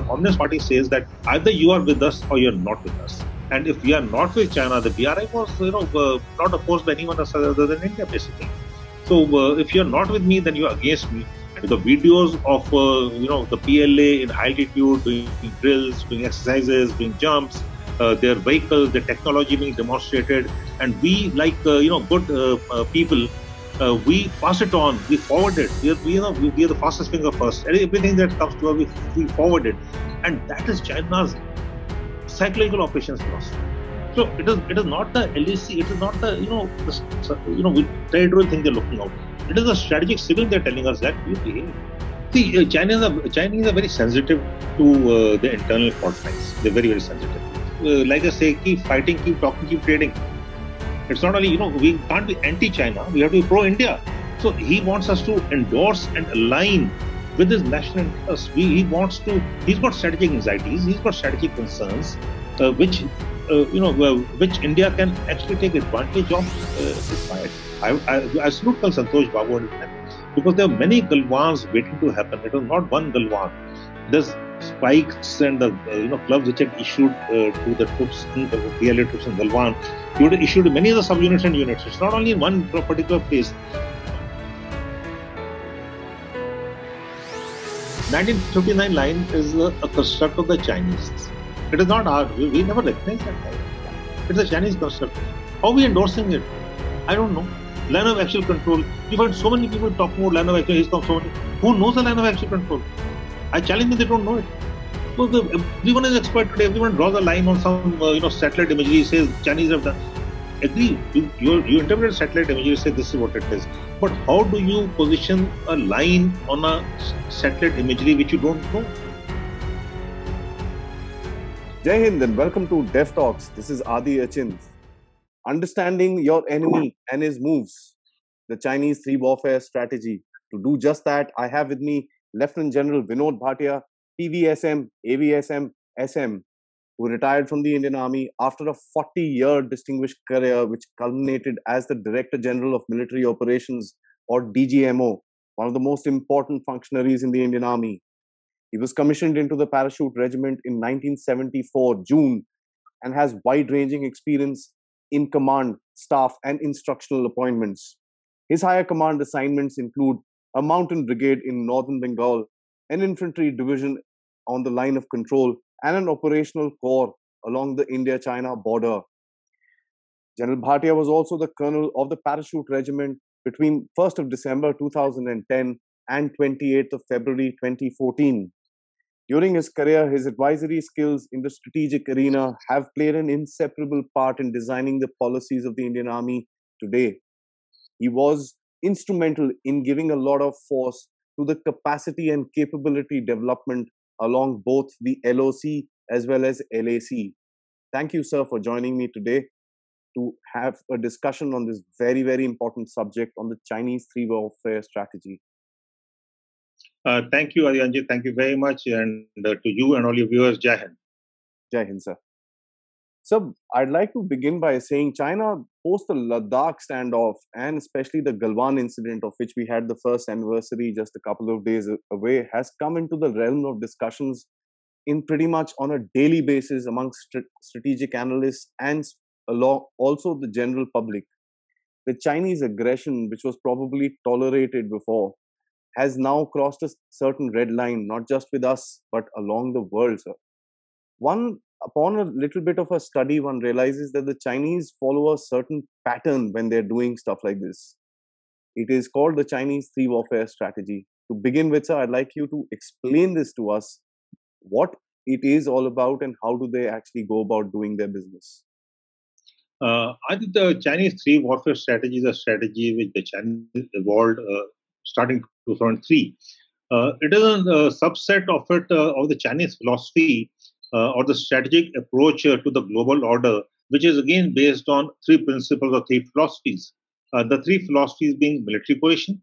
the Communist Party says that either you are with us or you're not with us. And if we are not with China, the BRI was, you know, uh, not opposed by anyone other than India, basically. So uh, if you're not with me, then you're against me. The videos of, uh, you know, the PLA in altitude, doing drills, doing exercises, doing jumps, uh, their vehicles, their technology being demonstrated, and we, like, uh, you know, good uh, people, uh, we pass it on, we forward it. We are, we, you know, we are the fastest finger first. Everything that comes to us, we, we forward it. And that is China's psychological operations philosophy. So it is it is not the LAC, it is not the you know the, you know territorial thing they're looking out. It is a strategic signal they're telling us that we behave. See, uh, Chinese are Chinese are very sensitive to uh, the internal lines. They're very very sensitive. Uh, like I say, keep fighting, keep talking, keep trading. It's not only, you know, we can't be anti China, we have to be pro India. So he wants us to endorse and align with his national interests. We, he wants to, he's got strategic anxieties, he's got strategic concerns, uh, which, uh, you know, which India can actually take advantage of uh, I, I, I salute Santosh Babu and because there are many Galwans waiting to happen. It was not one Galwan. There's spikes and the uh, you know clubs which had issued uh, to the troops, in the PLA troops in Galwan. He would have issued many of the subunits and units. It's not only in one particular place. 1959 line is a, a construct of the Chinese. It is not our. We, we never recognize that. It's a Chinese construct. How we endorsing it? I don't know. Line of actual control. You find so many people talking about line of actual. He's so many. Who knows the line of actual control? I challenge them, they don't know it. So the, everyone is expert today. Everyone draws a line on some, uh, you know, satellite imagery. Says Chinese have done. Agree. You, you, you interpret satellite imagery. Say this is what it is. But how do you position a line on a satellite imagery which you don't know? Jai Hind and welcome to DEF Talks. This is Aadi Achint. Understanding your enemy and his moves, the Chinese three warfare strategy. To do just that, I have with me Lieutenant General Vinod Bhatia, PVSM, AVSM, SM, who retired from the Indian Army after a 40 year distinguished career, which culminated as the Director General of Military Operations, or DGMO, one of the most important functionaries in the Indian Army. He was commissioned into the Parachute Regiment in 1974, June, and has wide ranging experience in command, staff, and instructional appointments. His higher command assignments include a mountain brigade in northern Bengal, an infantry division on the line of control, and an operational corps along the India China border. General Bhatia was also the colonel of the parachute regiment between 1st of December 2010 and 28th of February 2014. During his career, his advisory skills in the strategic arena have played an inseparable part in designing the policies of the Indian Army today. He was instrumental in giving a lot of force to the capacity and capability development along both the LOC as well as LAC. Thank you, sir, for joining me today to have a discussion on this very, very important subject on the Chinese three warfare strategy. Uh, thank you, Arianji. Thank you very much. And uh, to you and all your viewers, Jai Hind. Sir. So I'd like to begin by saying China, post the Ladakh standoff and especially the Galwan incident, of which we had the first anniversary just a couple of days away, has come into the realm of discussions in pretty much on a daily basis amongst strategic analysts and also the general public. The Chinese aggression, which was probably tolerated before, has now crossed a certain red line, not just with us, but along the world, sir. One upon a little bit of a study, one realizes that the Chinese follow a certain pattern when they're doing stuff like this. It is called the Chinese three warfare strategy. To begin with, sir, I'd like you to explain this to us what it is all about and how do they actually go about doing their business. Uh, I think the Chinese three warfare strategy is a strategy which the Chinese evolved uh, starting 2003. Uh, it is a, subset of it uh, of the Chinese philosophy uh, or the strategic approach to the global order, which is again based on three principles or three philosophies. The three philosophies being military coercion,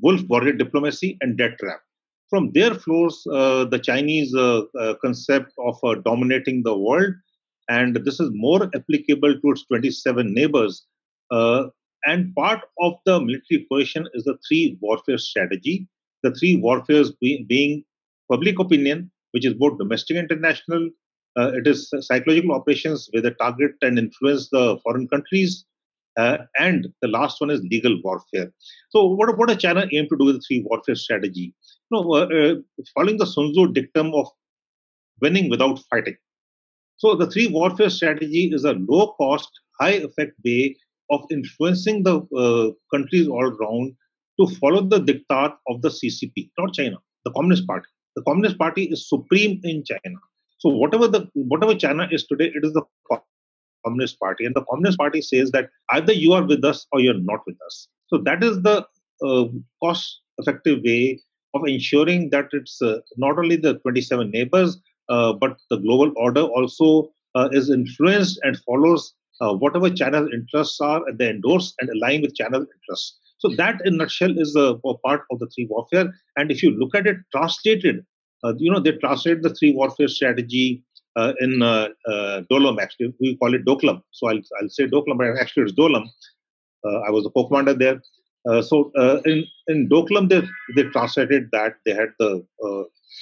wolf warrior diplomacy, and debt trap. From there flows uh, the Chinese uh, uh, concept of dominating the world, and this is more applicable to its 27 neighbors. And part of the military coercion is the three warfare strategy. The three warfares be- being public opinion, which is both domestic and international. Uh, it is psychological operations where they target and influence the foreign countries. Uh, and the last one is legal warfare. So, what, what does China aim to do with the three warfare strategy? You know, uh, uh, following the Sun Tzu dictum of winning without fighting. So, the three warfare strategy is a low cost, high effect way of influencing the uh, countries all around to follow the diktat of the CCP, not China, the Communist Party. The Communist Party is supreme in China. So whatever the whatever China is today, it is the Communist Party, and the Communist Party says that either you are with us or you're not with us. So that is the uh, cost-effective way of ensuring that it's uh, not only the 27 neighbors, uh, but the global order also uh, is influenced and follows uh, whatever channel interests are, and they endorse and align with channel interests. So that, in nutshell, is a, part of the three warfare. And if you look at it translated, uh, you know, they translate the three warfare strategy uh, in uh, uh Dolam. Actually, we call it Doklam. So I'll, I'll say Doklam, but actually it's Dolam. Uh, I was a corps commander there. Uh, so in in Doklam, they they translated that they had the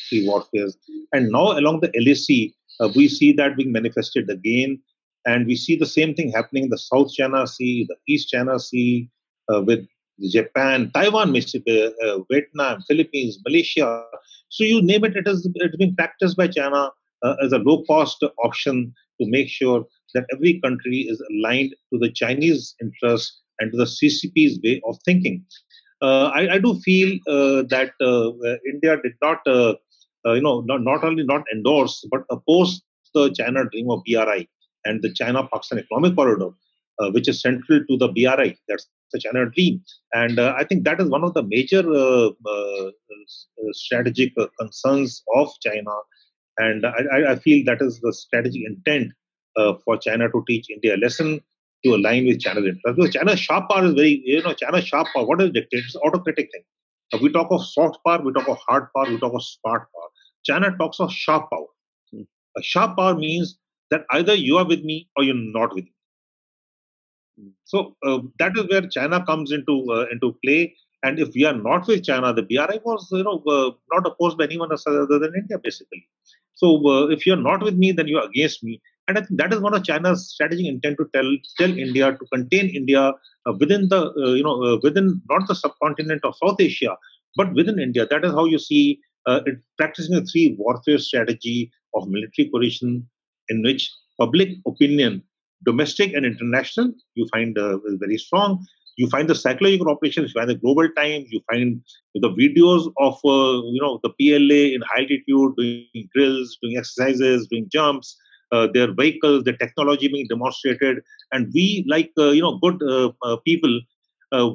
three warfares, and now along the LAC, we see that being manifested again. And we see the same thing happening in the South China Sea, the East China Sea, uh, with Japan, Taiwan, uh, Vietnam, Philippines, Malaysia. So you name it, it has it's been practiced by China uh, as a low-cost option to make sure that every country is aligned to the Chinese interests and to the CCP's way of thinking. Uh, I, I, do feel uh, that uh, India did not, uh, you know, not, not only not endorse but oppose the China dream of BRI and the China-Pakistan Economic Corridor, which is central to the BRI. That's the China dream. And uh, I think that is one of the major uh, uh, strategic concerns of China. And I, I, feel that is the strategic intent for China to teach India a lesson to align with China's interests. Because China's sharp power is very, you know, China's sharp power, what is dictated? It's autocratic thing. we talk of soft power, we talk of hard power, we talk of smart power. China talks of sharp power. A sharp power means that either you are with me or you're not with me. So uh, that is where China comes into uh, into play. And if we are not with China, the BRI was you know uh, not opposed by anyone other than India, basically. So uh, if you are not with me, then you are against me. And I think that is one of China's strategic intent to tell tell India to contain India uh, within the uh, you know within not the subcontinent of South Asia, but within India. That is how you see it practicing a three warfare strategy of military coercion, in which public opinion domestic and international, you find uh, very strong. You find the psychological operations, you find the global times, you find the videos of uh, you know the PLA in high altitude doing drills, doing exercises, doing jumps, uh, their vehicles, their technology being demonstrated, and we like uh, you know good uh, uh, people.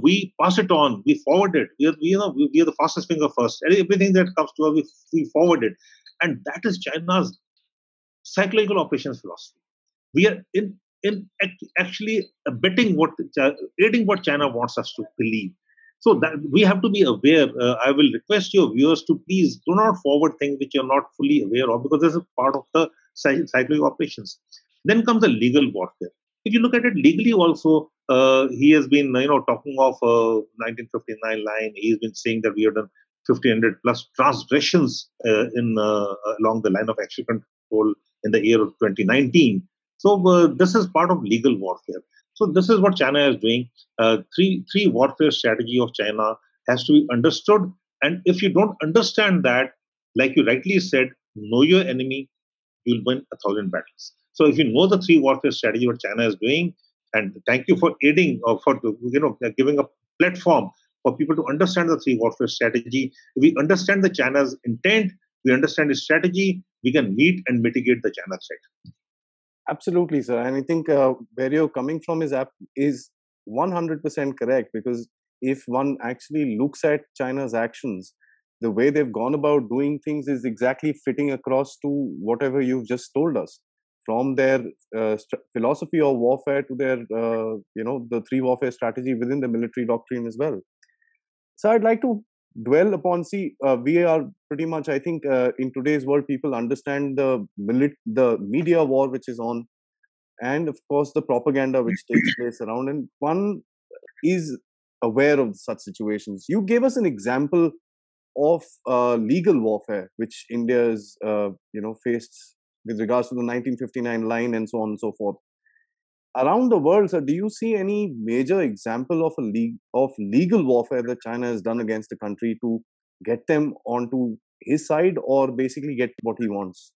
we pass it on. We forward it. We are, we, you know, we are the fastest finger first. Everything that comes to us, we, we forward it, and that is China's psychological operations philosophy. We are in in actually betting what aiding what China wants us to believe. So that we have to be aware. Uh, I will request your viewers to please do not forward things which you're not fully aware of because this is part of the cyclic operations. Then comes the legal warfare. If you look at it legally, also uh, he has been you know talking of uh, 1959 line. He's been saying that we have done 1500 plus transgressions uh, in uh, along the line of actual control in the year of 2019 so uh, this is part of legal warfare. So this is what China is doing. Uh, three three warfare strategy of China has to be understood. And if you don't understand that, like you rightly said, know your enemy, you'll win a thousand battles. So if you know the three warfare strategy what China is doing, and thank you for aiding or for you know giving a platform for people to understand the three warfare strategy. We understand the China's intent, we understand its strategy, we can meet and mitigate the China threat. Absolutely, sir. And I think uh, where you're coming from is is 100% correct because if one actually looks at China's actions, the way they've gone about doing things is exactly fitting across to whatever you've just told us. From their uh, st- philosophy of warfare to their, uh, you know, the three warfare strategy within the military doctrine as well. So I'd like to dwell upon see uh, we are pretty much i think uh, in today's world people understand the milit- the media war which is on and of course the propaganda which takes place around and one is aware of such situations you gave us an example of uh, legal warfare which India has, uh, you know, faced with regards to the 1959 line and so on and so forth. Around the world, sir, do you see any major example of a league of legal warfare that China has done against a country to get them onto his side or basically get what he wants?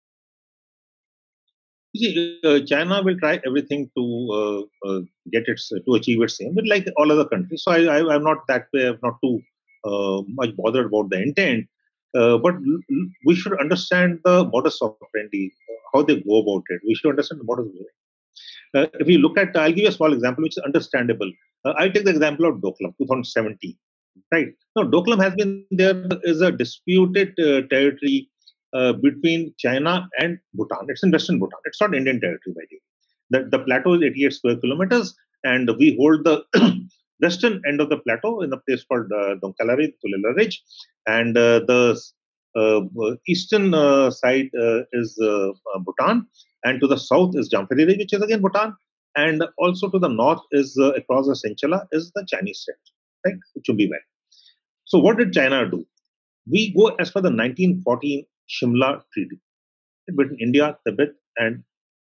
See, uh, China will try everything to uh, uh, get its to achieve its aim, but like all other countries. So I, I, am not that way. I'm not too uh, much bothered about the intent. Uh, but we should understand the modus operandi, how they go about it. We should understand the modus operandi. Uh, if you look at, I'll give you a small example which is understandable. Uh, I'll take the example of Doklam, 2017. Right now, Doklam has been there is a disputed uh, territory uh, between China and Bhutan. It's in Western Bhutan. It's not Indian territory, by the way. The, the plateau is 88 square kilometers, and we hold the western end of the plateau in a place called uh, Dongkalari, Tulela Ridge, and uh, the uh, eastern side is Bhutan, and to the south is Jampheri Ridge, which is again Bhutan, and also to the north is across the Senchala is the Chinese state, right, Chumbi Valley. So what did China do? We go as per the 1914 Shimla Treaty between India, Tibet, and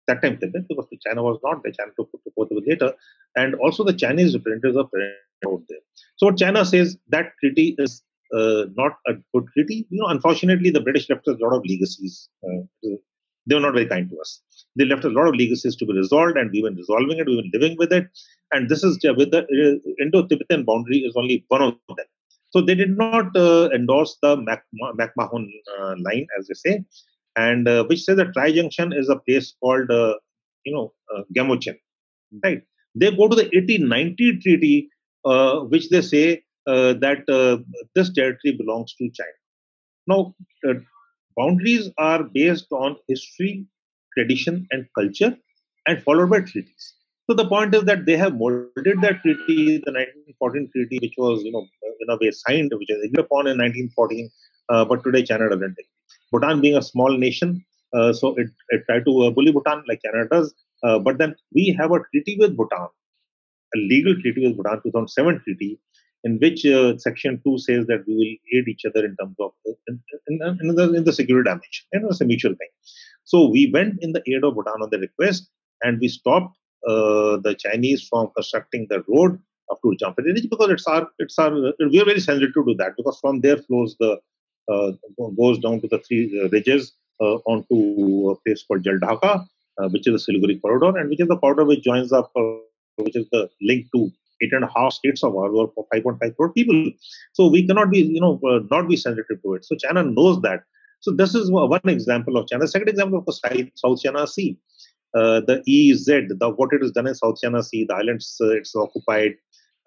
that time Tibet, because China was not there. China took, took over later, and also the Chinese representatives are out there. So what China says that treaty is uh, not a good treaty. You know, unfortunately, the British left a lot of legacies. Uh, they were not very kind to us. They left a lot of legacies to be resolved, and we've been resolving it. We've been living with it, and this is with the uh, Indo-Tibetan boundary is only one of them. So they did not uh, endorse the Mac- McMahon uh, line, as they say, and uh, which says that Tri Junction is a place called, uh, you know, uh, Gamuchen. Right? They go to the 1890 treaty, uh, which they say that this territory belongs to China. Now, boundaries are based on history, tradition, and culture, and followed by treaties. So the point is that they have molded that treaty, the 1914 treaty, which was, you know, in a way signed, which was agreed upon in 1914, but today China doesn't take. Bhutan being a small nation, uh, so it, it tried to uh, bully Bhutan like Canada does. Uh, but then we have a treaty with Bhutan, a legal treaty with Bhutan, 2007 treaty, in which uh, Section 2 says that we will aid each other in terms of in, in, in, the, in the security damage. And it's a mutual thing. So we went in the aid of Bhutan on the request, and we stopped uh, the Chinese from constructing the road up to because it's our it's our we are very sensitive to that because from there flows the uh, goes down to the three uh, ridges uh, onto a place called Jaldhaka, which is the Siliguri corridor, and which is the corridor which joins up, which is the link to eight and a half states of ours or 5.5 crore people. So we cannot be, you know, uh, not be sensitive to it. So China knows that. So this is one example of China. Second example of the South China Sea. Uh, the EEZ, the, what it has done in South China Sea, the islands uh, it's occupied.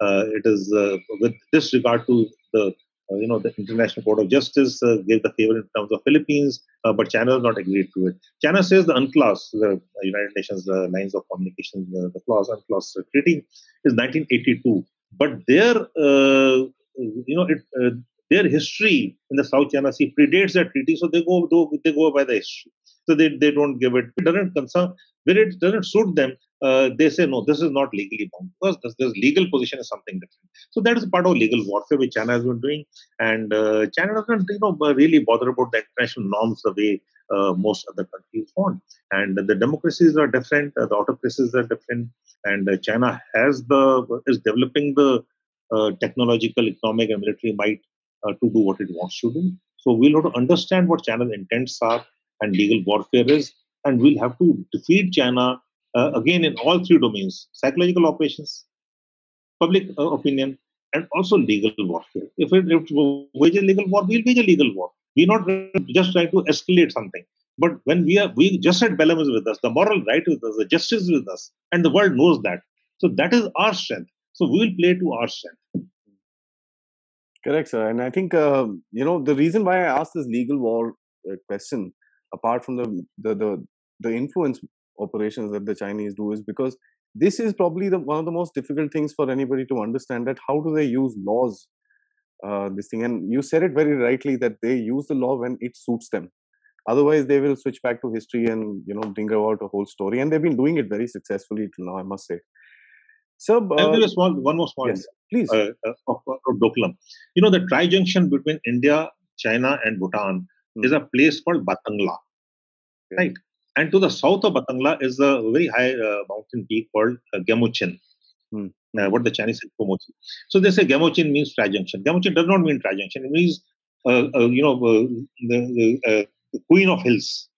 it is with disregard to the uh, Uh, you know, the International Court of Justice uh, gave the favor in terms of Philippines, uh, but China has not agreed to it. China says the UNCLOS, the United Nations uh, Lines of Communication, uh, the clause UNCLOS treaty, is 1982. But their, you know, it, their history in the South China Sea predates that treaty, so they go they go by the history. So they, they don't give it. It doesn't concern where it doesn't suit them uh, they say no, this is not legally bound because this, this, legal position is something different. So that is part of legal warfare which China has been doing, and uh, China doesn't you know really bother about the international norms the way uh, most other countries want. And the democracies are different, uh, the autocracies are different, and uh, China has the is developing the uh, technological, economic, and military might to do what it wants to do. So we'll have to understand what China's intents are and legal warfare is, and we'll have to defeat China uh, again in all three domains psychological operations, public uh, opinion, and also legal warfare. If if wage a legal war, we'll wage a legal war. We're not just trying to escalate something. But when we are, we just said Belém is with us, the moral right with us, the justice is with us, and the world knows that. So that is our strength. So we will play to our strength. Correct, sir. And I think uh, you know the reason why I asked this legal war uh, question, apart from the the the, the influence operations that the Chinese do is because this is probably the one of the most difficult things for anybody to understand that how do they use laws uh, this thing and you said it very rightly that they use the law when it suits them otherwise they will switch back to history and you know bring about a whole story and they've been doing it very successfully till now i must say so uh, a small one more small yes, please uh, uh, of, of Doklam. you know the tri junction between india China and Bhutan. Is a place called Batangla, right? And to the south of Batangla is a very high uh, mountain peak called uh, Gemuchin. Mm. Uh, what the Chinese say Pomochi. So they say Gemuchin means tri-junction. Gemuchin does not mean tri-junction. It means, uh, uh, you know, uh, the, the, the queen of hills,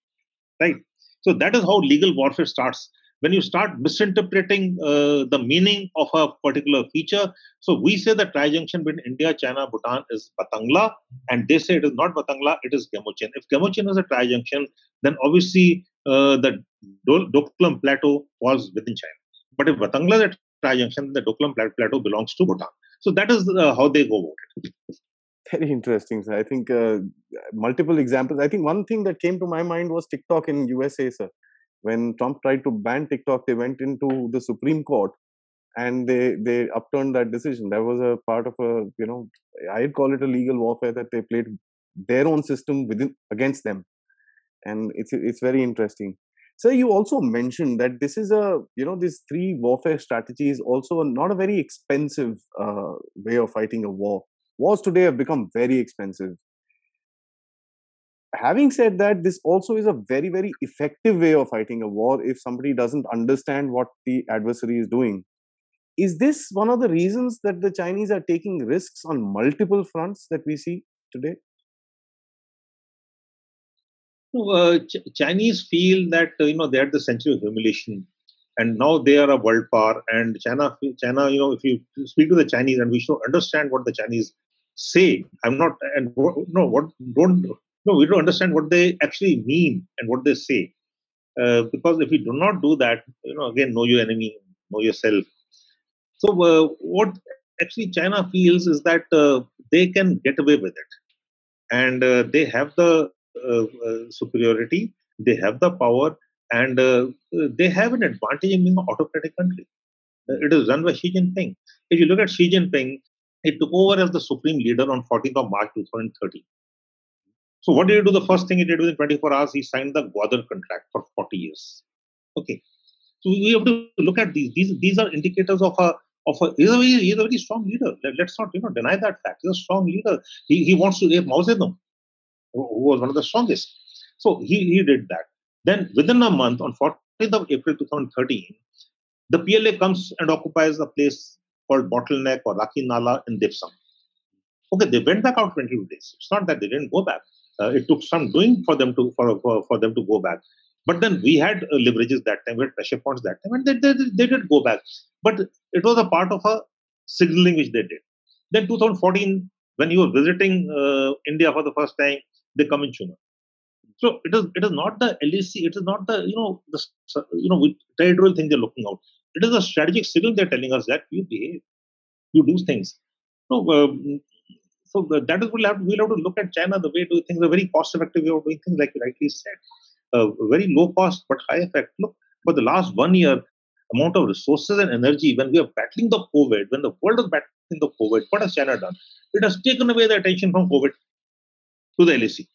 right? So that is how legal warfare starts when you start misinterpreting uh, the meaning of a particular feature. So we say the tri-junction between India, China, Bhutan is Batangla, and they say it is not Batangla, it is Gemuchin. If Gemuchin is a tri-junction, then obviously uh, the Doklam Plateau falls within China. But if Batangla is a tri-junction, the Doklam Plateau belongs to Bhutan. So that is uh, how they go about it. Very interesting, sir. I think uh, multiple examples. I think one thing that came to my mind was TikTok in USA, sir when Trump tried to ban TikTok, they went into the Supreme Court and they they upturned that decision. That was a part of a you know I'd call it a legal warfare that they played their own system within against them, and it's it's very interesting. So you also mentioned that this is a you know these three warfare strategies also not a very expensive uh, way of fighting a war. Wars today have become very expensive having said that, this also is a very, very effective way of fighting a war if somebody doesn't understand what the adversary is doing. Is this one of the reasons that the Chinese are taking risks on multiple fronts that we see today? Uh, Ch- Chinese feel that uh, you know they are the century of humiliation, and now they are a world power. And China, China, you know, if you speak to the Chinese, and we should understand what the Chinese say. I'm not, and no, what don't no, we don't understand what they actually mean and what they say. Uh, because if we do not do that, you know, again, know your enemy, know yourself. So, uh, what actually China feels is that uh, they can get away with it, and uh, they have the uh, uh, superiority, they have the power, and they have an advantage in being an autocratic country. it is run by Xi Jinping. If you look at Xi Jinping, he took over as the supreme leader on 14th of March 2013. So what did he do? The first thing he did within 24 hours, he signed the Gwadar contract for 40 years. Okay. So we have to look at these. These these are indicators of a of a he's a very, he's a very strong leader. Let, us not you know deny that fact. He's a strong leader. He he wants to ape Mao Zedong, who, was one of the strongest. So he he did that. Then within a month, on 14th of April 2013, the PLA comes and occupies a place called Bottleneck or Rakhi Nala in Depsang. Okay, they went back out 22 days. It's not that they didn't go back. Uh, it took some doing for them to for, for, for them to go back. But then we had uh, leverages that time, we had pressure points that time, and they, they, they did go back. But it was a part of a signaling which they did. Then 2014, when you were visiting uh, India for the first time, they come in Chumar. So it is it is not the LAC, it is not the you know the you know territorial thing they're looking out. It is a strategic signal they're telling us that you behave, you do things. So um, so that is we'll have, we'll have to look at China the way do things, a very cost-effective way of doing things, like you rightly said. Uh, very low cost but high effect. Look, for the last one year, amount of resources and energy when we are battling the COVID, when the world is battling the COVID, what has China done? It has taken away the attention from COVID to the LAC.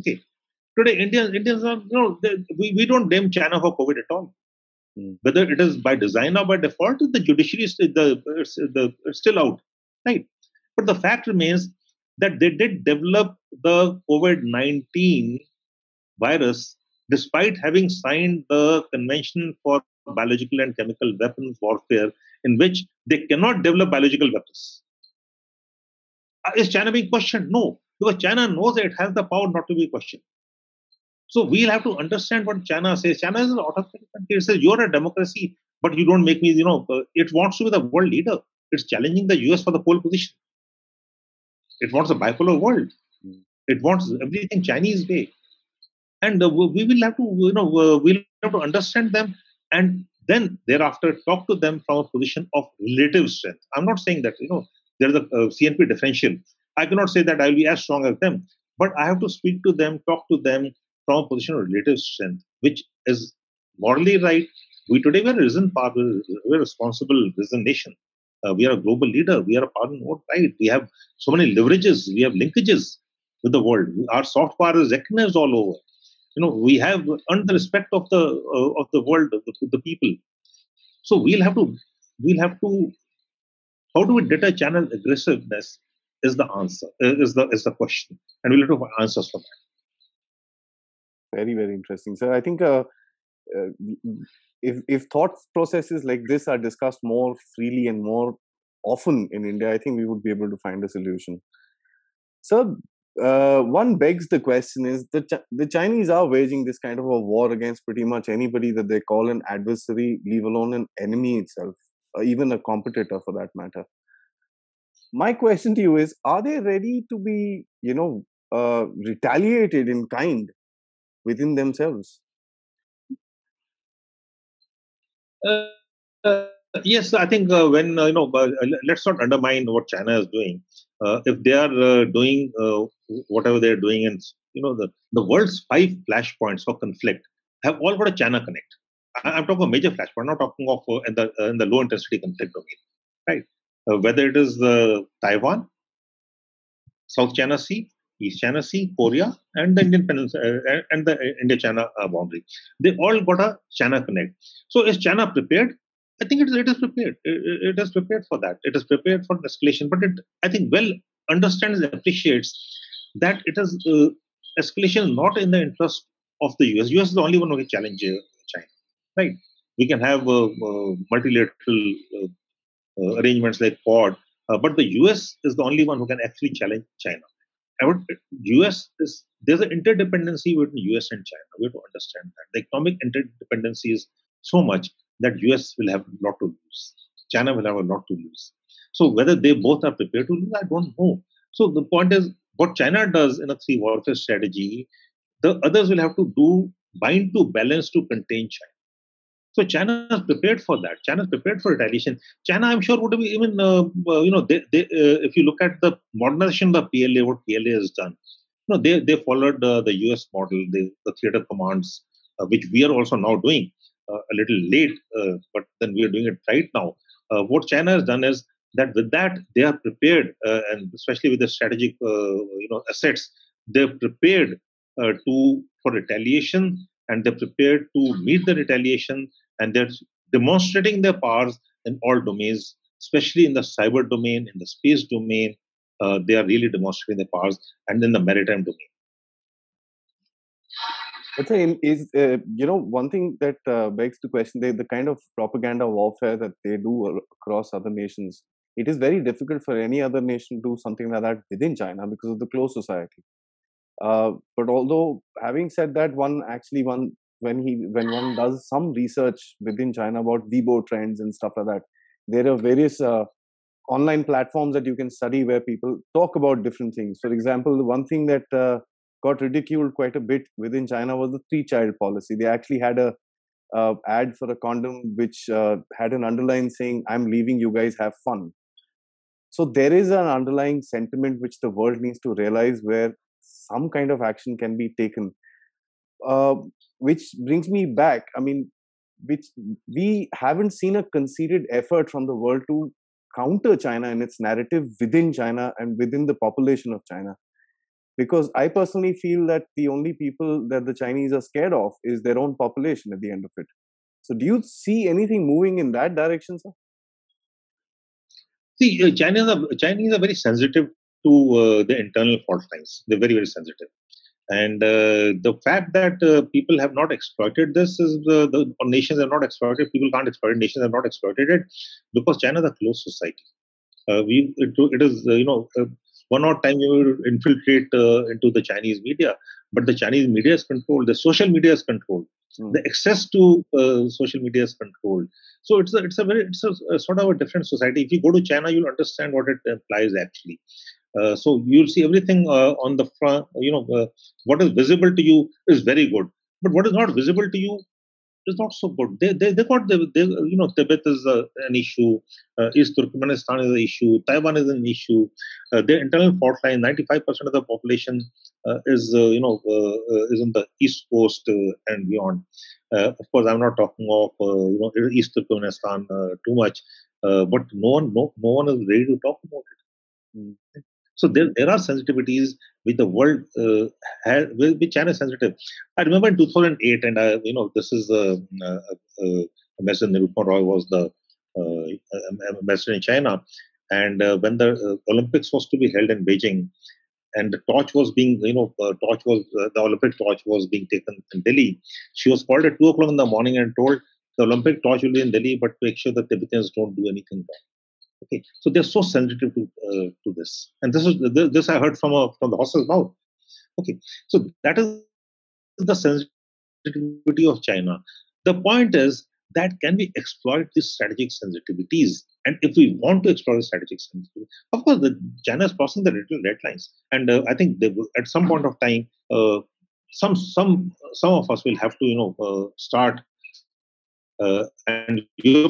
Okay. Today, Indians, Indians are, you know, they, we, we don't blame China for COVID at all. Mm. Whether it is by design or by default, the judiciary is the, the, still out. Right. But the fact remains that they did develop the COVID 19 virus despite having signed the Convention for Biological and Chemical Weapons Warfare, in which they cannot develop biological weapons. Uh, is China being questioned? No, because China knows it has the power not to be questioned. So we'll have to understand what China says. China is an autocratic country. It says you're a democracy, but you don't make me, you know, uh, it wants to be the world leader. It's challenging the US for the pole position. It wants a bipolar world. It wants everything Chinese way. And uh, we will have to, you know, uh, we'll have to understand them and then thereafter talk to them from a position of relative strength. I'm not saying that, you know, there's a uh, CNP differential. I cannot say that I'll be as strong as them, but I have to speak to them, talk to them from a position of relative strength, which is morally right. We today we are a risen power, we're a responsible risen nation. Uh, we are a global leader. We are a part partner node, right? We have so many leverages. We have linkages with the world. Our soft power is recognized all over. You know, we have earned the respect of the uh, of the world, of the, the people. So we'll have to we'll have to. How do we deter channel aggressiveness? is the answer, is the is the question, and we'll have to answers for that. Very very interesting, sir. I think uh, uh, if if thought processes like this are discussed more freely and more often in India, I think we would be able to find a solution. So, uh, one begs the question: Is the Ch- the Chinese are waging this kind of a war against pretty much anybody that they call an adversary, leave alone an enemy itself, or even a competitor for that matter. My question to you is: Are they ready to be, you know, uh, retaliated in kind within themselves? Uh, yes, I think uh, when uh, you know, uh, let's not undermine what China is doing. if they are doing whatever they are doing, and you know, the the world's five flashpoints for conflict have all got a China connect. I, am talking of major flashpoint, not talking of in the in the low intensity conflict domain, right? whether it is the Taiwan, South China Sea, East China Sea, Korea, and the Indian Peninsula uh, and the India-China uh, boundary. They all got a China connect. So is China prepared? I think it is, it is prepared. It, it is prepared for that. It is prepared for escalation, but it I think well understands and appreciates that it is uh, escalation not in the interest of the US. US is the only one who can challenge uh, China, right? We can have uh, uh, multilateral arrangements like Quad, but the US is the only one who can actually challenge China. I would US is there's an interdependency between US and China. We have to understand that. The economic interdependency is so much that US will have a lot to lose. China will have a lot to lose. So whether they both are prepared to lose, I don't know. So the point is what China does in a three warfare strategy, the others will have to do bind to balance to contain China. So China is prepared for that. China is prepared for retaliation. China, I'm sure, would be even, uh, uh, you know, they, they, uh, if you look at the modernization of the PLA, what PLA has done, you know, they, they followed uh, the US model, the, the theater commands, uh, which we are also now doing uh, a little late, but then we are doing it right now. what China has done is that with that, they are prepared, and especially with the strategic, you know, assets, they're prepared to for retaliation and they're prepared to meet the retaliation and they're demonstrating their powers in all domains, especially in the cyber domain, in the space domain. Uh, they are really demonstrating their powers, and in the maritime domain. But is uh, you know one thing that uh, begs the question: the kind of propaganda warfare that they do across other nations. It is very difficult for any other nation to do something like that within China because of the closed society. Uh, but although having said that, one actually one when he when one does some research within China about Weibo trends and stuff like that, there are various uh, online platforms that you can study where people talk about different things. For example, the one thing that uh, got ridiculed quite a bit within China was the three-child policy. They actually had a uh, ad for a condom which uh, had an underline saying, "I'm leaving. You guys have fun." So there is an underlying sentiment which the world needs to realize where some kind of action can be taken. Uh, which brings me back. I mean, which we haven't seen a concerted effort from the world to counter China and its narrative within China and within the population of China. Because I personally feel that the only people that the Chinese are scared of is their own population at the end of it. So, do you see anything moving in that direction, sir? See, uh, Chinese are, Chinese are very sensitive to uh, the internal fault lines. They're very, very sensitive. And uh, the fact that uh, people have not exploited this is the, the nations have not exploited. People can't exploit it. Nations have not exploited it because China is a closed society. Uh, we it, it is uh, you know uh, one odd time you infiltrate into the Chinese media, but the Chinese media is controlled. The social media is controlled. Mm. The access to social media is controlled. So it's a, it's a very it's a, a, sort of a different society. If you go to China, you'll understand what it implies actually. Uh, so you'll see everything uh, on the front. You know, uh, what is visible to you is very good, but what is not visible to you is not so good. They they they got they, they you know Tibet is uh, an issue, uh, East Turkmenistan is an issue, Taiwan is an issue. Uh, their internal fault line, ninety five percent of the population uh, is uh, you know is in the East Coast and beyond. of course, I'm not talking of you know East Turkmenistan too much, but no one no, no one is ready to talk about it. Hmm. So there, there are sensitivities which the world uh, has, which China is sensitive. I remember in 2008, and I, you know, this is uh, uh, uh Ambassador Nirupama Rao was the uh, ambassador in China, And uh, when the uh, Olympics was to be held in Beijing, and the torch was being, you know, uh, torch was uh, the Olympic torch was being taken in Delhi. She was called at two o'clock in the morning and told the Olympic torch will be in Delhi, but make sure the Tibetans don't do anything wrong. Okay, so they're so sensitive to uh, to this, and this is this I heard from a, from the horse's mouth. Okay, so that is the sensitivity of China. The point is that can we exploit these strategic sensitivities? And if we want to explore the strategic sensitivity, of course, the China is crossing the red red lines, and uh, I think they will, at some point of time, uh, some some some of us will have to you know uh, start uh, and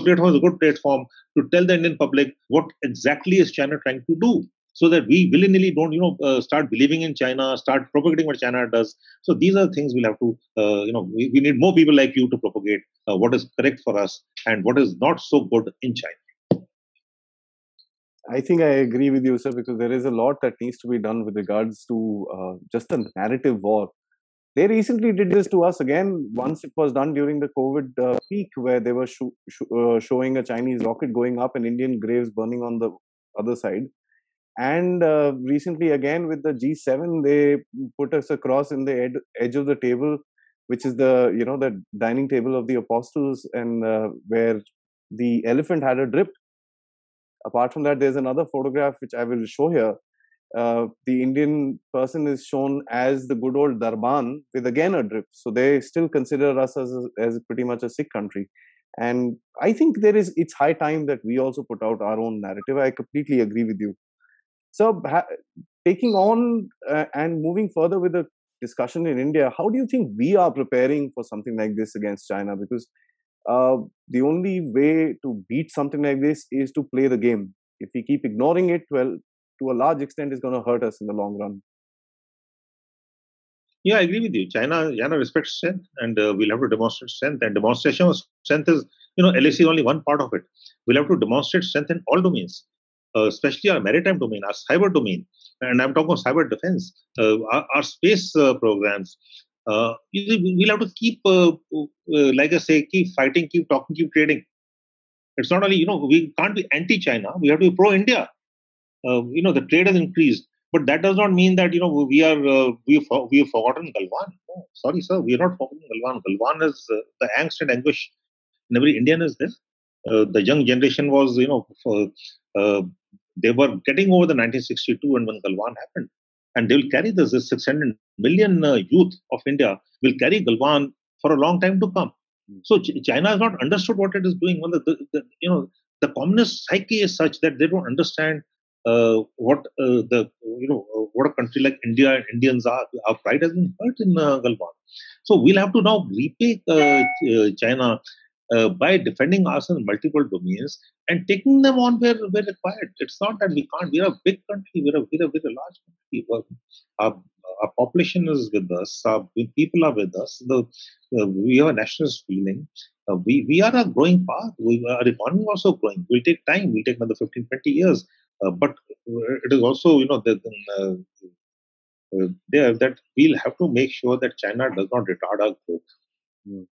platform is a good platform to tell the Indian public what exactly is China trying to do, so that we willy-nilly don't, you know, uh, start believing in China, start propagating what China does. So these are things we'll have to, uh, you know, we, we, need more people like you to propagate uh, what is correct for us and what is not so good in China. I think I agree with you, sir, because there is a lot that needs to be done with regards to uh, just a narrative war they recently did this to us again. Once it was done during the COVID uh, peak, where they were uh, showing a Chinese rocket going up and Indian graves burning on the other side. And uh, recently, again with the G7, they put us across in the ed- edge of the table, which is the you know the dining table of the apostles, and uh, where the elephant had a drip. Apart from that, there's another photograph which I will show here, uh, the Indian person is shown as the good old Darban with again a drip. So they still consider us as, as pretty much a sick country. And I think there is, it's high time that we also put out our own narrative. I completely agree with you. So, ha- taking on uh, and moving further with the discussion in India, how do you think we are preparing for something like this against China? Because uh, the only way to beat something like this is to play the game. If we keep ignoring it, well, to a large extent is going to hurt us in the long run. Yeah, I agree with you. China, China respects strength, and uh, we'll have to demonstrate strength. And demonstration of strength is, you know, LAC is only one part of it. We'll have to demonstrate strength in all domains, uh, especially our maritime domain, our cyber domain, and I'm talking about cyber defense, uh, our, our, space uh, programs. Uh, we'll have to keep, uh, like I say, keep fighting, keep talking, keep trading. It's not only, you know, we can't be anti-China. We have to be pro-India uh, you know the trade has increased but that does not mean that you know we are uh, we we have forgotten Galwan. No, sorry, sir, we are not forgotten Galwan. Galwan is uh, the angst and anguish in every Indian is this. Uh, the young generation was you know uh, they were getting over the 1962 and when Galwan happened, and they will carry this, this 600 million uh, youth of India will carry Galwan for a long time to come. So Ch- China has not understood what it is doing. Well, the, the, the, you know the communist psyche is such that they don't understand uh, what uh, the you know uh, what a country like India and Indians are. Our pride has been hurt in uh, Galwan. So we'll have to now repay uh, uh, China uh, by defending us in multiple domains and taking them on where, where required. It's not that we can't. We're a big country. We're a, we're a, we're a large country. Our, our population is with us. Our people are with us. The, we have a nationalist feeling. we, we are a growing path. We, our economy also growing. We'll take time. We'll take another 15, 20 years uh, but it is also, you know, that, uh, uh, there that we'll have to make sure that China does not retard our growth. Mm.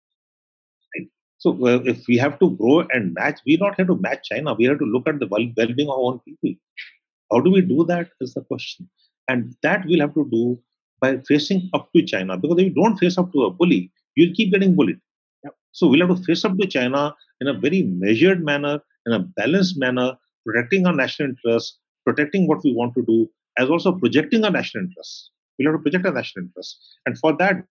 So uh, if we have to grow and match, we not have to match China. We have to look at the well-being of our own people. How do we do that? Is the question, and that we'll have to do by facing up to China. Because if you don't face up to a bully, you'll keep getting bullied. Yep. So we'll have to face up to China in a very measured manner, in a balanced manner, protecting our national interests, protecting what we want to do, as also projecting our national interests. We'll have to project our national interests. And for that,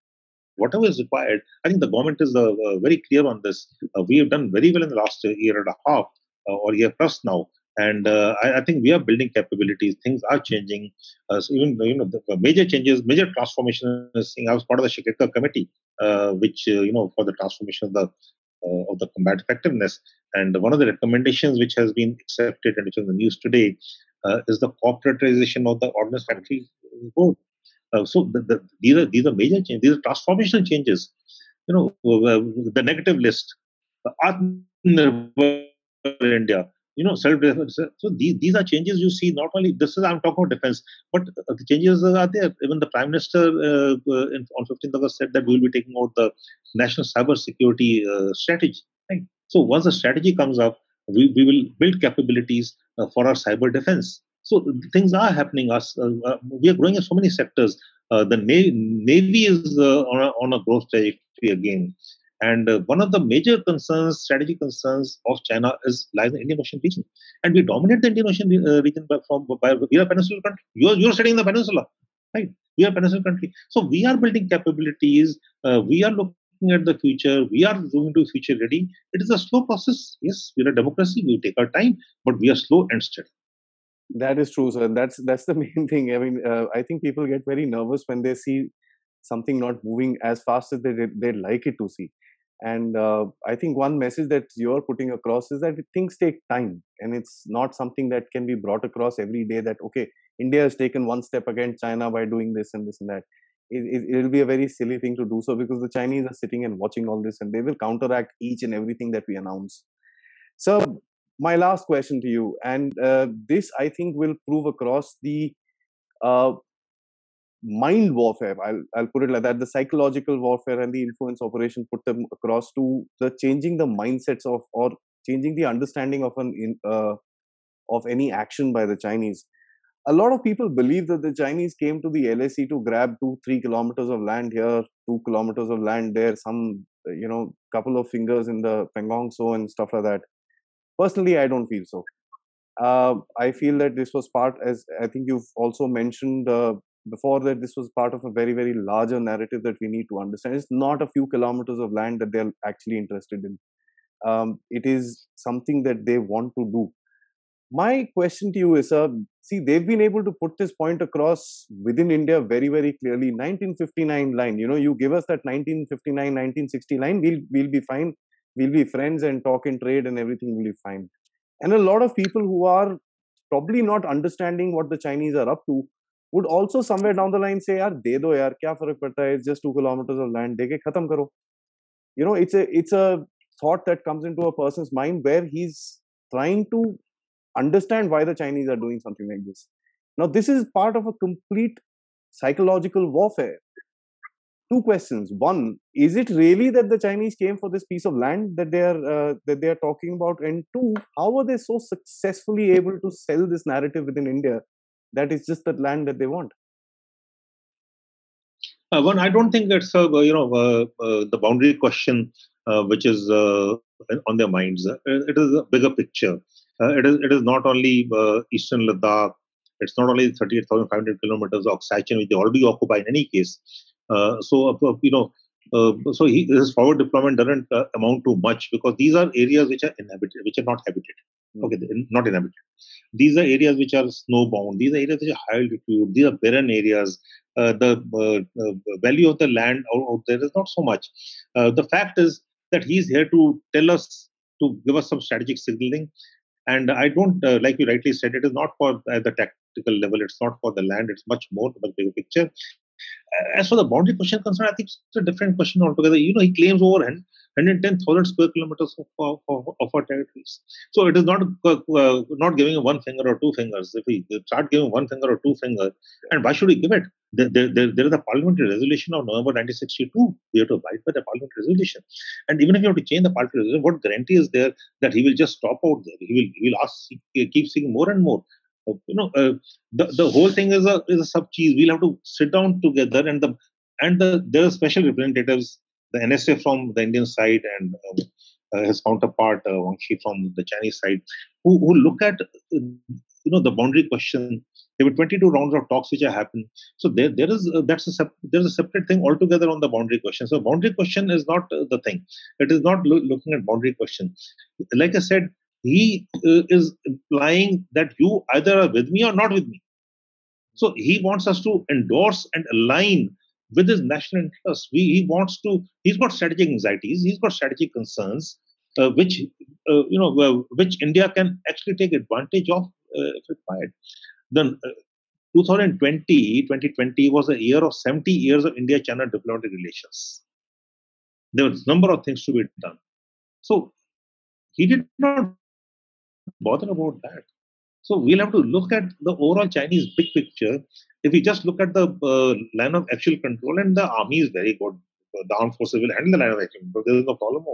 whatever is required, I think the government is uh, uh, very clear on this. Uh, we have done very well in the last year and a half uh, or year plus now. And uh, I, I, think we are building capabilities. Things are changing. Uh, so even you know the major changes, major transformation. I was part of the Shekatkar committee, which you know for the transformation of the of the combat effectiveness. And one of the recommendations which has been accepted and which is in the news today uh, is the corporatization of the ordnance factory board. Uh, so the, the, these are these are major changes. These are transformational changes. You know, the negative list, Atmanirbhar India, you know, self. So these, these are changes you see. Not only this is I'm talking about defense, but the changes are there. Even the prime minister uh, uh on 15th August said that we will be taking out the national cyber security uh, strategy. Right? So once the strategy comes up, we, we will build capabilities uh, for our cyber defense. So things are happening. Us, uh, uh, we are growing in so many sectors. the Navy, Navy is on a, on a growth trajectory again. And uh, one of the major concerns, strategic concerns of China is lies in the Indian Ocean region. And we dominate the Indian Ocean uh, region by, from, by, we are a peninsular country. You're, you're studying the peninsula, right? We are a peninsular country. So we are building capabilities. Uh, we are looking at the future. We are going to future ready. It is a slow process. Yes, we're a democracy. We take our time, but we are slow and steady. That is true, sir. That's that's the main thing. I mean, uh, I think people get very nervous when they see something not moving as fast as they they'd like it to see. And uh, I think one message that you're putting across is that things take time, and it's not something that can be brought across every day. That okay, India has taken one step against China by doing this and this and that. It, will be a very silly thing to do so because the Chinese are sitting and watching all this, and they will counteract each and everything that we announce. So, my last question to you, and uh, this I think will prove across the uh, mind warfare I'll, I'll put it like that the psychological warfare and the influence operation put them across to the changing the mindsets of or changing the understanding of an in, uh, of any action by the chinese a lot of people believe that the chinese came to the lse to grab 2 3 kilometers of land here 2 kilometers of land there some you know couple of fingers in the Pangong Tso and stuff like that. Personally i don't feel so. Uh, I feel that this was part, as I think you've also mentioned, uh, before that this was part of a very very larger narrative that we need to understand. It's not a few kilometers of land that they're actually interested in. Um, it is something that they want to do my question to you is uh, see they've been able to put this point across within india very very clearly. 1959 line you know you give us that 1959 1960 line we'll we'll be fine. We'll be friends and talk and trade and everything will be fine. And a lot of people who are probably not understanding what the chinese are up to would also somewhere down the line say yaar de do yaar kya farak padta hai? It's just 2 kilometers of land. De ke khatam karo. You know it's a it's a thought that comes into a person's mind where he's trying to understand why the chinese are doing something like this. Now this is part of a complete psychological warfare. Two questions. One is it really that the chinese came for this piece of land that they are uh, that they are talking about? And two how are they so successfully able to sell this narrative within india that it's just the land that they want? Uh, one i don't think it's a you know uh, uh, the boundary question uh, which is uh, on their minds. Uh, it is a bigger picture it is it is not only eastern ladakh it's not only 38500 kilometers of Aksai Chin which they already occupy in any case so you know uh, so he, his forward deployment doesn't uh, amount to much because these are areas which are inhabited, which are not habited. Mm. Okay, not inhabited. These are areas which are snowbound. These are areas which are high altitude. These are barren areas. Uh, the uh, value of the land out, out, there is not so much. Uh, the fact is that he's here to tell us, to give us some strategic signaling. And I don't, uh, like you rightly said, it is not for the tactical level. It's not for the land. It's much more the bigger picture. As for the boundary question concerned, I think it's a different question altogether. You know, he claims over 110,000 square kilometers of, of, of, our territories. So it is not uh, uh, not giving one finger or two fingers. If we start giving one finger or two fingers, and why should we give it? There, there, there is a parliamentary resolution of November 1962. We have to abide by the parliamentary resolution. And even if you have to change the parliamentary resolution, what guarantee is there that he will just stop out there? He will, he will ask, keep seeing more and more you know uh, the, the whole thing is a is a sub cheese we'll have to sit down together and the and the there are special representatives the NSA from the Indian side and um, uh, his counterpart uh, Wang Yi from the Chinese side who, who look at you know the boundary question. There were 22 rounds of talks which have happened. So there there is uh, that's a sep- there's a separate thing altogether on the boundary question. So boundary question is not uh, the thing. It is not lo- looking at boundary question. Like i said he uh, is implying that you either are with me or not with me. So he wants us to endorse and align with his national interests. We, he wants to. He's got strategic anxieties. He's got strategic concerns, uh, which uh, you know, uh, which India can actually take advantage of uh, if required. Then. Uh, 2020, 2020 was a year of 70 years of India-China diplomatic relations. There was a number of things to be done. So he did not bother about that. So we'll have to look at the overall Chinese big picture. If we just look at the uh, line of actual control, and the army is very good, the armed forces will handle the line of actual control. There is no problem.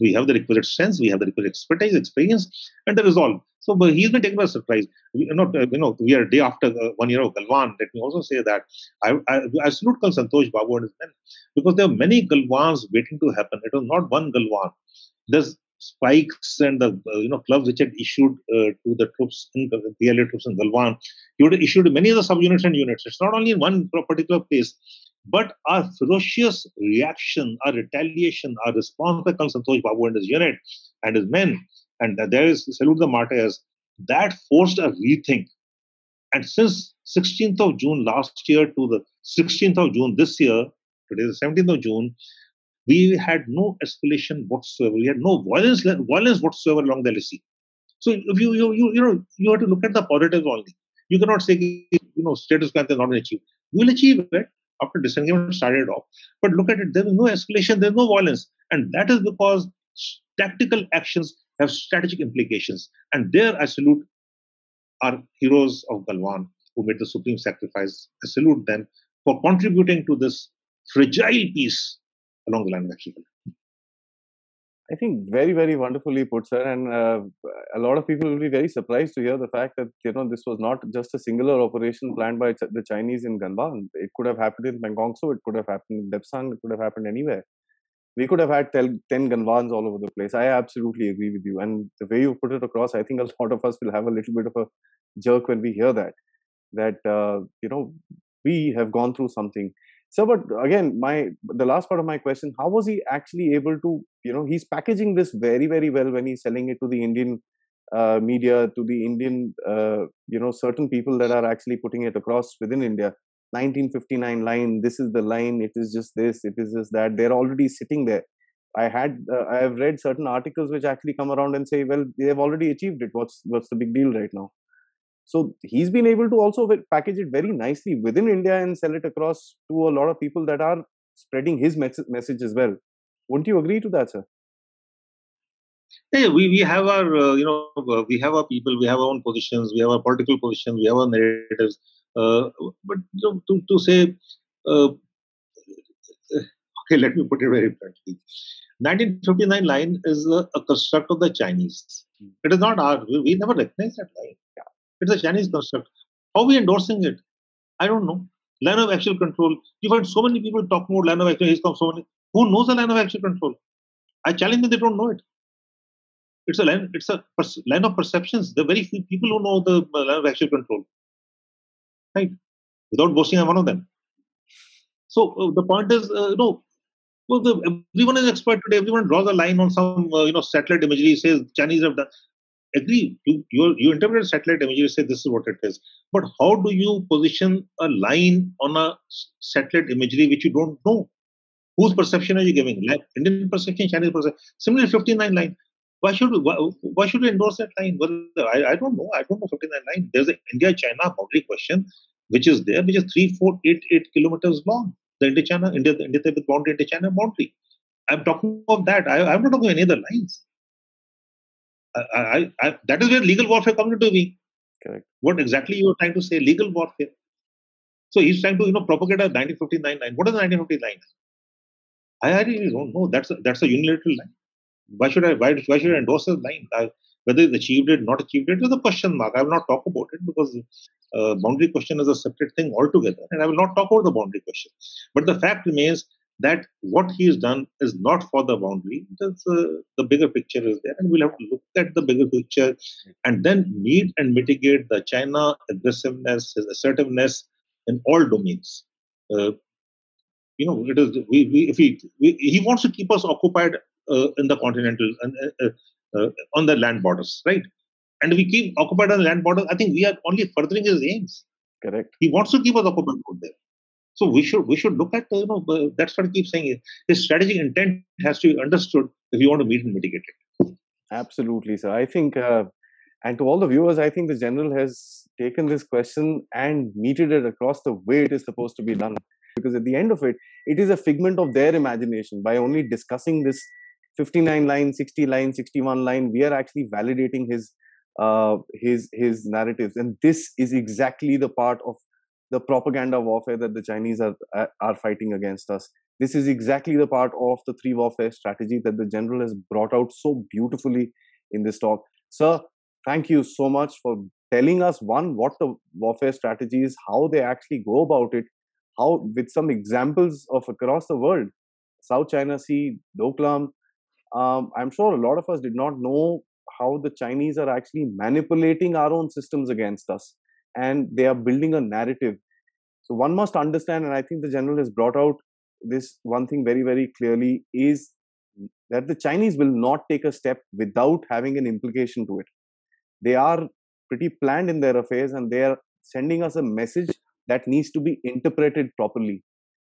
We, have the requisite strength, we have the requisite expertise, experience, and the resolve. So, but he's been taken by surprise. We, you know, you know, we are day after uh, one year of Galwan. Let me also say that I, I, I salute Kal Santosh Babu and his men because there are many Galwans waiting to happen. It was not one Galwan. There's spikes and the uh, you know clubs which had issued uh, to the troops in the PLA troops in Galwan. He would have issued many of the subunits and units. It's not only in one particular place. But our ferocious reaction, our retaliation, our response by Kal Santosh Babu and his unit and his men and there is salute the martyrs that forced a rethink and since 16th of june last year to the 16th of june this year today is the 17th of june we had no escalation whatsoever we had no violence violence whatsoever along the LAC. so if you you you, you know you have to look at the positives only you cannot say you know status quo is not achieved we'll achieve it after disengagement started off but look at it there is no escalation there's no violence and that is because tactical actions have strategic implications. And there I salute our heroes of Galwan who made the supreme sacrifice. I salute them for contributing to this fragile peace along the line of action. I think very, very wonderfully put, sir. And uh, a lot of people will be very surprised to hear the fact that you know this was not just a singular operation planned by the Chinese in Galwan. It could have happened in Pangong Tso, it could have happened in Depsang, it could have happened anywhere we could have had 10, 10 Galwans all over the place. I absolutely agree with you. And the way you put it across, I think a lot of us will have a little bit of a jerk when we hear that, that, uh, you know, we have gone through something. So, but again, my the last part of my question: How was he actually able to? You know, he's packaging this very, very well when he's selling it to the Indian uh, media, to the Indian, uh, you know, certain people that are actually putting it across within India. 1959 line this is the line it is just this it is just that they're already sitting there i had uh, i have read certain articles which actually come around and say well they have already achieved it what's what's the big deal right now so he's been able to also package it very nicely within india and sell it across to a lot of people that are spreading his mes- message as well wouldn't you agree to that sir yeah, we, we have our uh, you know uh, we have our people we have our own positions we have our political positions we have our narratives uh, but to, to say, uh, okay, let me put it very bluntly. 1959 line is a, a, construct of the Chinese. It is not our. We, we never recognize that line. It's a Chinese construct. How are we endorsing it? I don't know. Line of actual control. You find so many people talking about line of actual. He's come so many. Who knows the line of actual control? I challenge them. They don't know it. It's a line. It's a line of perceptions. There are very few people who know the line of actual control right? Without boasting, I'm one of them. So uh, the point is, uh, you know, well, the, everyone is expert today. Everyone draws a line on some, uh, you know, satellite imagery. Says Chinese have done. Agree. You you, you interpret satellite imagery. Say this is what it is. But how do you position a line on a satellite imagery which you don't know? Whose perception are you giving? Like Indian perception, Chinese perception. Similarly, 59 line. Why should we, why, why should we endorse that line? Well, I, I don't know. I don't know 59 line. There's an India-China boundary question which is there, which is 3488 kilometers long. The India-China, India, the India-Tibet boundary, India-China boundary. I'm talking of that. I, I'm not talking any other lines. I, I, I, that is where legal warfare comes into being. Correct. What exactly you are trying to say? Legal warfare. So he's trying to, you know, propagate a 1959 line. What is the 1959 line? I, I really don't know. That's a, that's a unilateral line. Why should I why, why should I endorse a line? I, whether it's achieved it, not achieved it, is a question mark. I will not talk about it because uh, boundary question is a separate thing altogether, and I will not talk about the boundary question. But the fact remains that what he has done is not for the boundary. Because, uh, the bigger picture is there, and we'll have to look at the bigger picture and then meet and mitigate the China aggressiveness, his assertiveness in all domains. Uh, you know, it is we, we if he we, he wants to keep us occupied uh, in the continental uh, uh, on the land borders, right? And if we keep occupied on the land borders, I think we are only furthering his aims. Correct. He wants to keep us occupied out there. So we should we should look at you know that's what I keep saying. His strategic intent has to be understood if you want to meet and mitigate it. Absolutely, sir. I think, uh, and to all the viewers, I think the general has taken this question and meted it across the way it is supposed to be done. Because at the end of it, it is a figment of their imagination. By only discussing this 59 line 60 line 61 line we are actually validating his uh, his his narratives and this is exactly the part of the propaganda warfare that the chinese are are fighting against us. This is exactly the part of the three warfare strategy that the general has brought out so beautifully in this talk. Sir thank you so much for telling us one what the warfare strategy is, how they actually go about it, how with some examples of across the world, South China Sea, Doklam. Um, I'm sure a lot of us did not know how the Chinese are actually manipulating our own systems against us, and they are building a narrative. So one must understand, and I think the general has brought out this one thing very, very clearly is that the Chinese will not take a step without having an implication to it. They are pretty planned in their affairs and they are sending us a message that needs to be interpreted properly.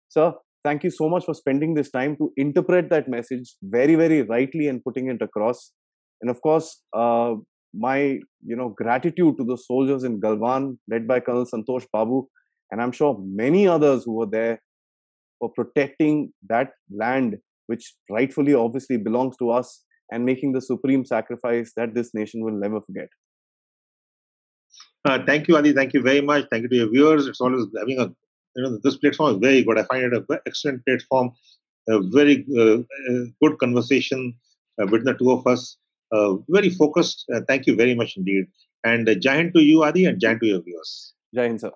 Sir, thank you so much for spending this time to interpret that message very, very rightly and putting it across. And of course, uh, my you know gratitude to the soldiers in Galwan, led by Colonel Santosh Babu, and I'm sure many others who were there for protecting that land, which rightfully obviously belongs to us, and making the supreme sacrifice that this nation will never forget. Uh, thank you, Aadi. Thank you very much. Thank you to your viewers. It's always having a, you know, this platform is very good. I find it an excellent platform, a very uh, good conversation uh, between the two of us. Uh, very focused. Uh, thank you very much indeed. And uh, Jai Hind to you, Aadi, and Jai Hind to your viewers. Jai sir.